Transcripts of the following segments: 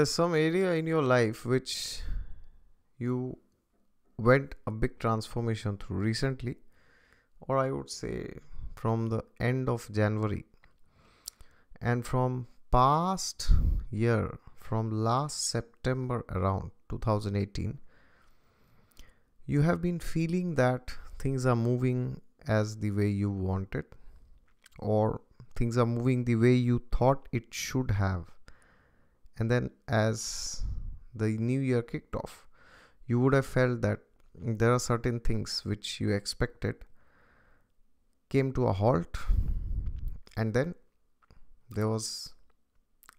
there's some area in your life which you went a big transformation through recently or i would say from the end of january and from past year from last september around 2018 you have been feeling that things are moving as the way you wanted or things are moving the way you thought it should have and then as the new year kicked off you would have felt that there are certain things which you expected came to a halt. And then there was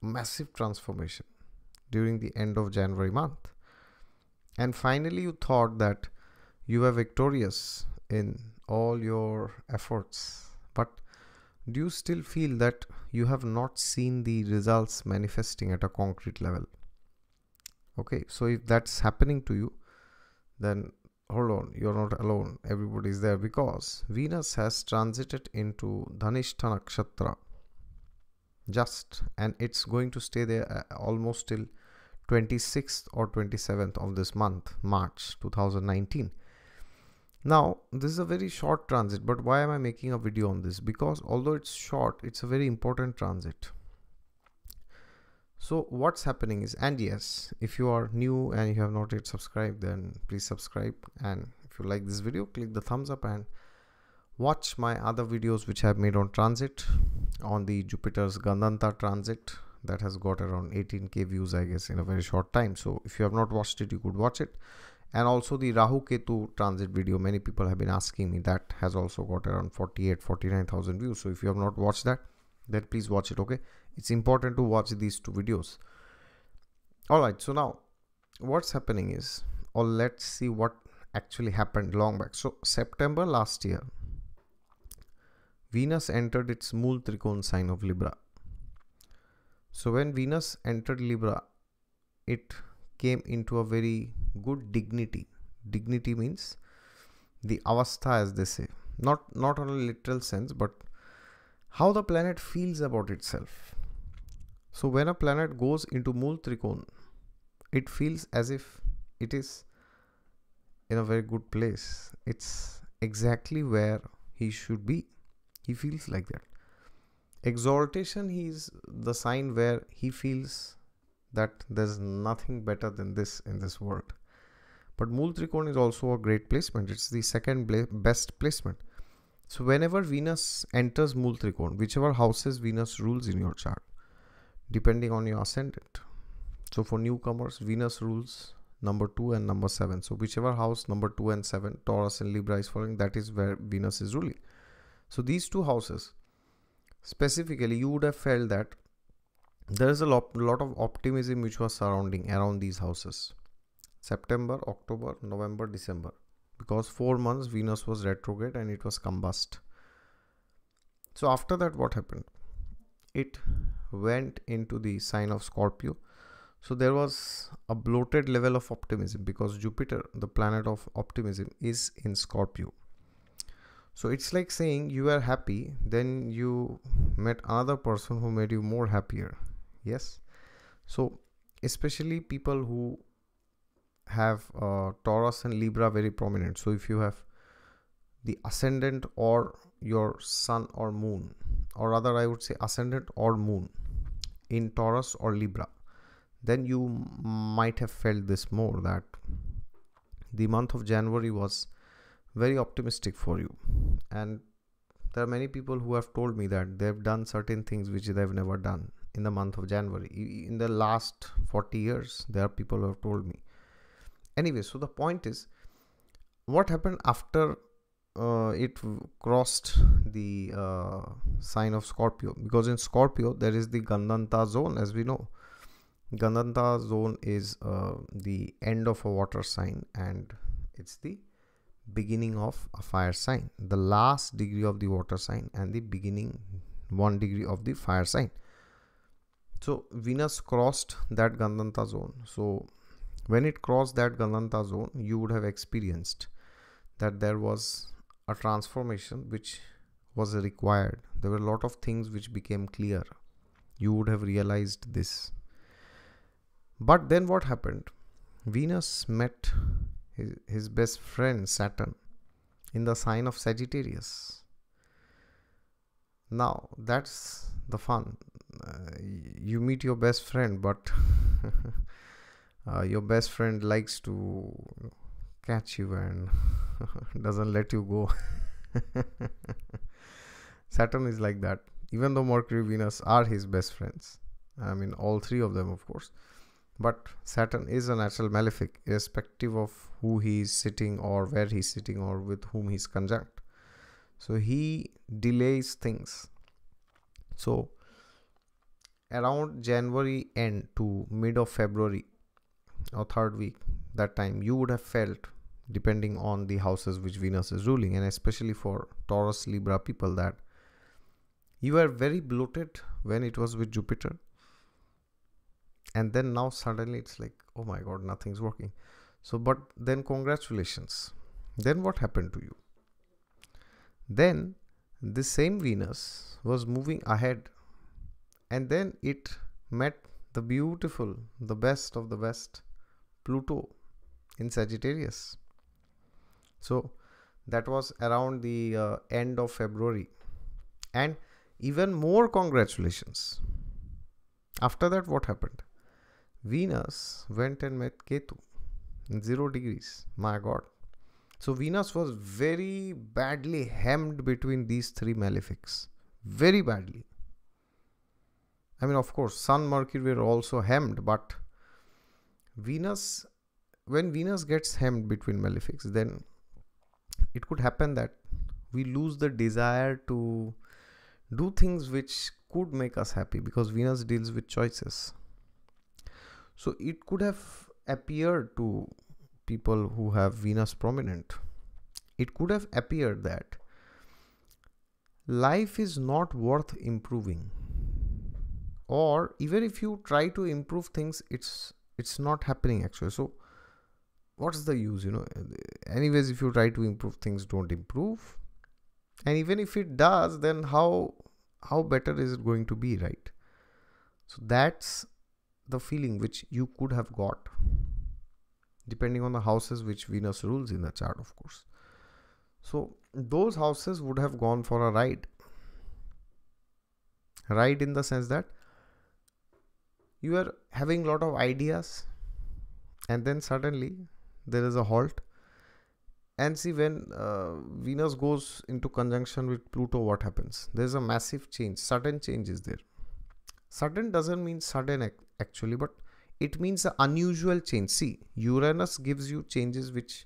massive transformation during the end of January month. And finally you thought that you were victorious in all your efforts. But do you still feel that you have not seen the results manifesting at a concrete level? Okay so if that's happening to you then hold on you're not alone. Everybody is there because venus has transited into dhanishta nakshatra just and it's going to stay there uh, almost till 26th or 27th of this month march 2019 now this is a very short transit but why am i making a video on this? Because although it's short it's a very important transit. So what's happening is and yes if you are new and you have not yet subscribed then please subscribe. And if you like this video click the thumbs up and watch my other videos which i have made on transit on the jupiter's gandanta transit that has got around 18k views i guess in a very short time. So if you have not watched it you could watch it and also the Rahu Ketu transit video many people have been asking me that has also got around 48 49,000 views. So if you have not watched that then please watch it okay? It's important to watch these two videos. All right so now what's happening is or let's see what actually happened long back. So September last year Venus entered its Mool Trikon sign of Libra. So when Venus entered Libra it came into a very good dignity. Dignity means the avastha as they say. Not not on a literal sense but how the planet feels about itself. So when a planet goes into mool trikon it feels as if it is in a very good place. It's exactly where he should be. He feels like that. Exaltation he is the sign where he feels that there's nothing better than this in this world but Mool is also a great placement. It's the second best placement. So whenever Venus enters Mool whichever houses Venus rules in your chart, depending on your ascendant. So for newcomers, Venus rules number 2 and number 7. So whichever house number 2 and 7, Taurus and Libra is following, that is where Venus is ruling. So these two houses, specifically, you would have felt that there is a lot, lot of optimism which was surrounding around these houses. September, October, November, December because four months Venus was retrograde and it was combust. So after that what happened? It went into the sign of Scorpio. So there was a bloated level of optimism because Jupiter, the planet of optimism, is in Scorpio. So it's like saying you are happy, then you met another person who made you more happier. Yes. So especially people who have uh, Taurus and Libra very prominent. So if you have the ascendant or your sun or moon, or rather I would say ascendant or moon in Taurus or Libra, then you might have felt this more that the month of January was very optimistic for you. And there are many people who have told me that they've done certain things which they've never done in the month of January. In the last 40 years, there are people who have told me. Anyway so the point is what happened after uh, it crossed the uh, sign of Scorpio? Because in Scorpio there is the Gandanta zone as we know. Gandanta zone is uh, the end of a water sign and it's the beginning of a fire sign. The last degree of the water sign and the beginning one degree of the fire sign so Venus crossed that Gandanta zone so when it crossed that Gandanta zone, you would have experienced that there was a transformation which was required. There were a lot of things which became clear. You would have realized this. But then what happened? Venus met his, his best friend Saturn in the sign of Sagittarius. Now that's the fun. You meet your best friend, but uh, your best friend likes to catch you and doesn't let you go. Saturn is like that. Even though Mercury, Venus are his best friends. I mean, all three of them, of course. But Saturn is a natural malefic, irrespective of who he is sitting or where he's sitting or with whom he's conjunct. So he delays things. So around January end to mid of February or third week, that time you would have felt depending on the houses which Venus is ruling, and especially for Taurus Libra people, that you were very bloated when it was with Jupiter, and then now suddenly it's like, oh my god, nothing's working. So, but then congratulations. Then what happened to you? Then the same Venus was moving ahead, and then it met the beautiful, the best of the best, Pluto in Sagittarius. So that was around the uh, end of February. And even more congratulations. After that, what happened? Venus went and met Ketu in zero degrees. My God. So Venus was very badly hemmed between these three malefics. Very badly. I mean, of course, Sun, Mercury were also hemmed, but Venus, when Venus gets hemmed between malefics, then it could happen that we lose the desire to do things which could make us happy because Venus deals with choices. So it could have appeared to people who have Venus prominent, it could have appeared that life is not worth improving or even if you try to improve things it's it's not happening actually. So what's the use you know? Anyways if you try to improve things don't improve. And even if it does then how how better is it going to be right? So that's the feeling which you could have got depending on the houses which venus rules in the chart of course. So those houses would have gone for a ride. Ride in the sense that you are having a lot of ideas and then suddenly there is a halt. And see when uh, venus goes into conjunction with pluto what happens? There's a massive change sudden change is there. Sudden doesn't mean sudden ac- actually but it means an unusual change. See uranus gives you changes which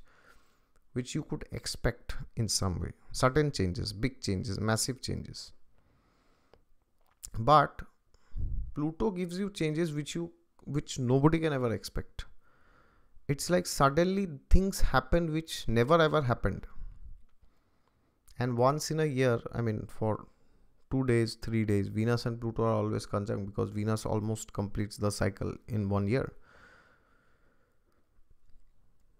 which you could expect in some way. Sudden changes big changes massive changes. But pluto gives you changes which you which nobody can ever expect. It's like suddenly things happen which never ever happened. And once in a year i mean for two days three days venus and pluto are always conjunct because venus almost completes the cycle in one year.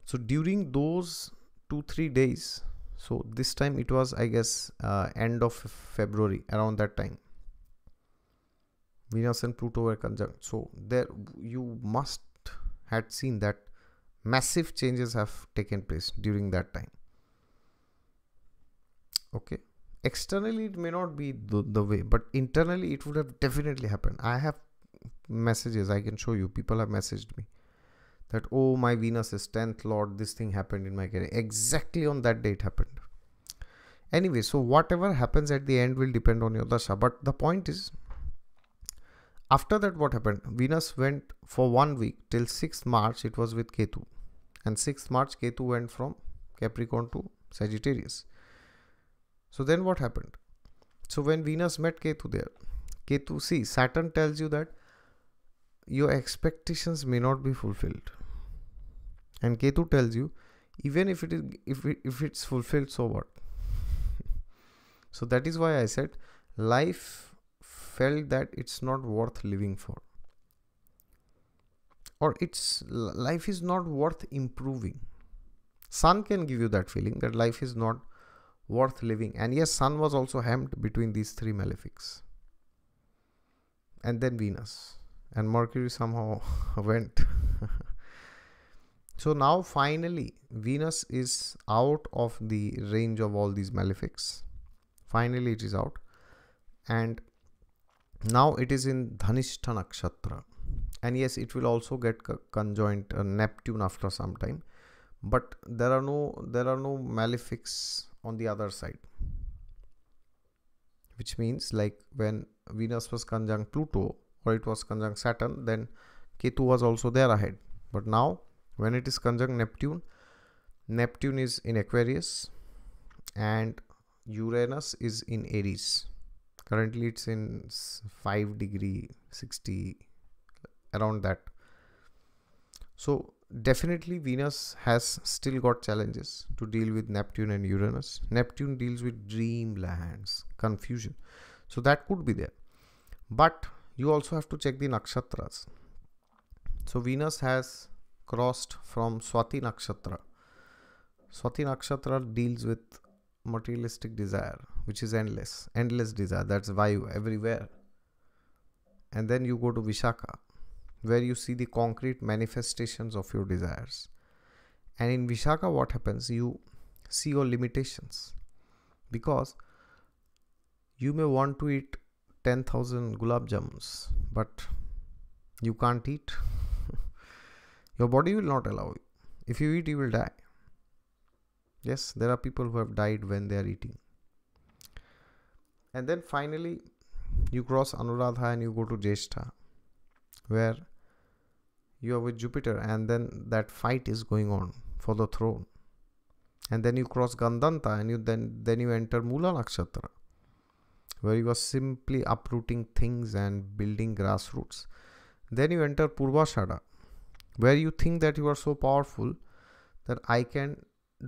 So during those two three days so this time it was i guess uh, end of february around that time venus and pluto were conjunct. So there you must had seen that massive changes have taken place during that time. Okay? Externally it may not be the, the way but internally it would have definitely happened. I have messages i can show you. People have messaged me that oh my venus is 10th lord this thing happened in my career. Exactly on that date happened. Anyway so whatever happens at the end will depend on your dasha. But the point is after that what happened venus went for one week till 6th march it was with ketu and 6th March Ketu went from Capricorn to Sagittarius. So then what happened? So when Venus met Ketu there, Ketu, see, Saturn tells you that your expectations may not be fulfilled. And Ketu tells you, even if it is if it, if it's fulfilled, so what? so that is why I said life felt that it's not worth living for. Or its life is not worth improving. Sun can give you that feeling that life is not worth living. And yes sun was also hemmed between these three malefics. And then venus. And mercury somehow went. So now finally venus is out of the range of all these malefics. Finally it is out. And now it is in dhanishta nakshatra. And yes it will also get conjoined uh, neptune after some time. But there are no there are no malefics on the other side. Which means like when venus was conjunct pluto or it was conjunct saturn then ketu was also there ahead. But now when it is conjunct neptune neptune is in aquarius and uranus is in aries currently it's in 5 degree 60 around that. So definitely venus has still got challenges to deal with neptune and uranus. Neptune deals with dreamlands confusion. So that could be there. But you also have to check the nakshatras. So venus has crossed from swati nakshatra. Swati nakshatra deals with materialistic desire which is endless endless desire. That's vayu everywhere. And then you go to vishaka where you see the concrete manifestations of your desires. And in vishaka what happens? You see your limitations. Because you may want to eat 10000 gulab jams but you can't eat. Your body will not allow you. If you eat you will die yes there are people who have died when they are eating. And then finally you cross anuradha and you go to jeshta where you are with jupiter and then that fight is going on for the throne. And then you cross gandanta and you then then you enter mula nakshatra where you are simply uprooting things and building grassroots. Then you enter purvashada where you think that you are so powerful that i can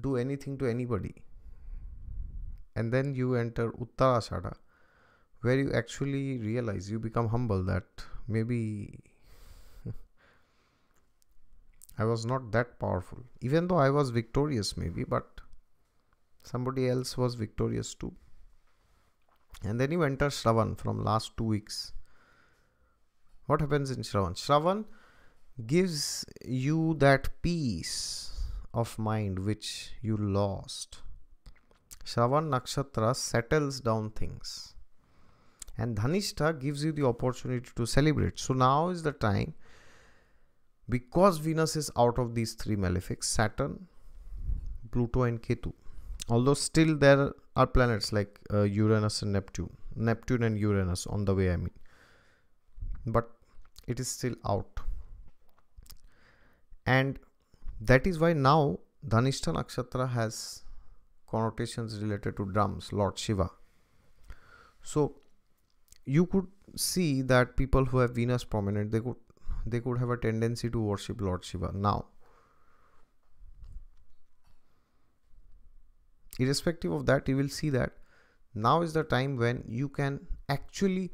do anything to anybody. And then you enter Uttarashada where you actually realize you become humble that maybe I was not that powerful. Even though I was victorious maybe but somebody else was victorious too. And then you enter Shravan from last two weeks. What happens in Shravan? Shravan gives you that peace of mind which you lost Shravan Nakshatra settles down things. And Dhanishta gives you the opportunity to celebrate. So now is the time because Venus is out of these three malefics Saturn, Pluto, and Ketu. Although still there are planets like uh, Uranus and Neptune, Neptune and Uranus on the way, I mean. But it is still out. And that is why now Dhanishta Nakshatra has connotations related to drums, Lord Shiva. So you could see that people who have Venus prominent, they could they could have a tendency to worship Lord Shiva. Now, irrespective of that, you will see that now is the time when you can actually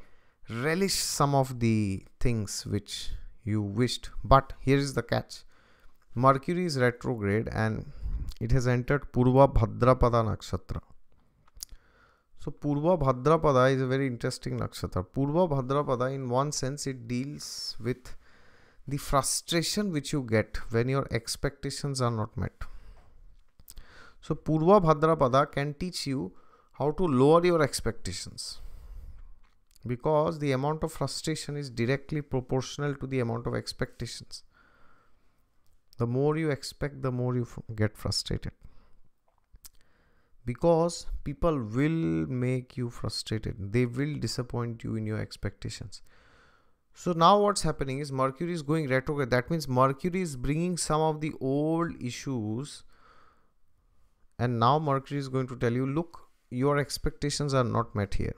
relish some of the things which you wished. But here is the catch Mercury is retrograde and it has entered Purva Bhadrapada Nakshatra. So Purva Bhadrapada is a very interesting nakshatra. Purva Bhadrapada, in one sense, it deals with the frustration which you get when your expectations are not met. So Purva Bhadrapada can teach you how to lower your expectations because the amount of frustration is directly proportional to the amount of expectations the more you expect the more you get frustrated. Because people will make you frustrated. They will disappoint you in your expectations. So now what's happening is mercury is going retrograde. That means mercury is bringing some of the old issues. And now mercury is going to tell you look your expectations are not met here.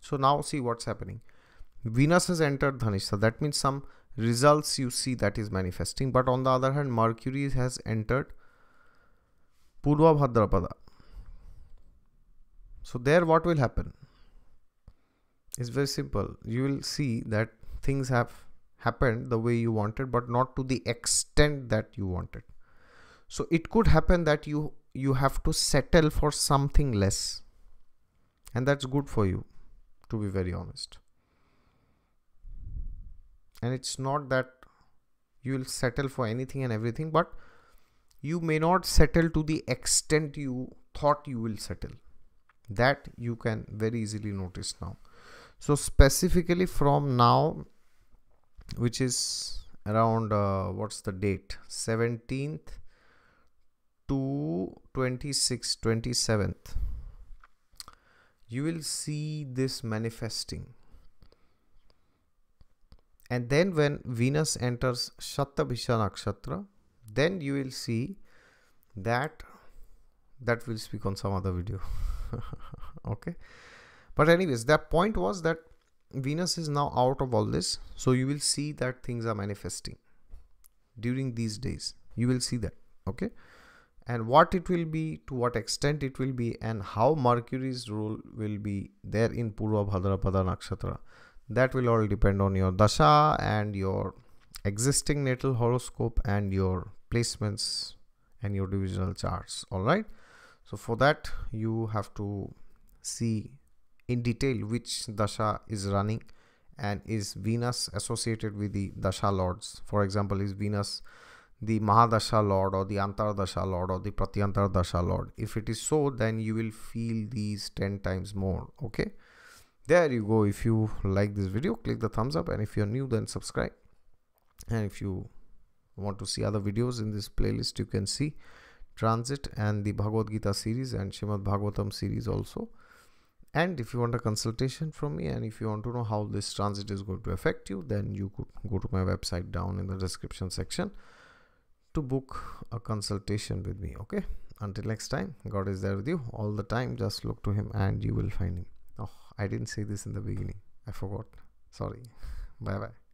So now see what's happening. Venus has entered dhanishta that means some results you see that is manifesting. But on the other hand mercury has entered purva bhadrapada. So there what will happen? Is very simple. You will see that things have happened the way you wanted but not to the extent that you wanted. So it could happen that you you have to settle for something less. And that's good for you to be very honest and it's not that you will settle for anything and everything but you may not settle to the extent you thought you will settle. That you can very easily notice now. So specifically from now which is around uh, what's the date? 17th to 26th 27th you will see this manifesting and then when venus enters shatabhisha nakshatra then you will see that that will speak on some other video. Okay? But anyways that point was that venus is now out of all this so you will see that things are manifesting during these days. You will see that. Okay? And what it will be to what extent it will be and how mercury's role will be there in purva bhadrapada nakshatra that will all depend on your dasha and your existing natal horoscope and your placements and your divisional charts. All right? So for that you have to see in detail which dasha is running and is venus associated with the dasha lords. For example is venus the mahadasha lord or the antardasha lord or the pratyantar dasha lord? If it is so then you will feel these 10 times more okay there you go. If you like this video click the thumbs up. And if you're new then subscribe. And if you want to see other videos in this playlist you can see transit and the bhagavad gita series and shrimad bhagavatam series also. And if you want a consultation from me and if you want to know how this transit is going to affect you then you could go to my website down in the description section to book a consultation with me okay? Until next time god is there with you. All the time just look to him and you will find him. Oh i didn't say this in the beginning. I forgot. Sorry. Bye bye